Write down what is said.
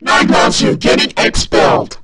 Nine you getting expelled.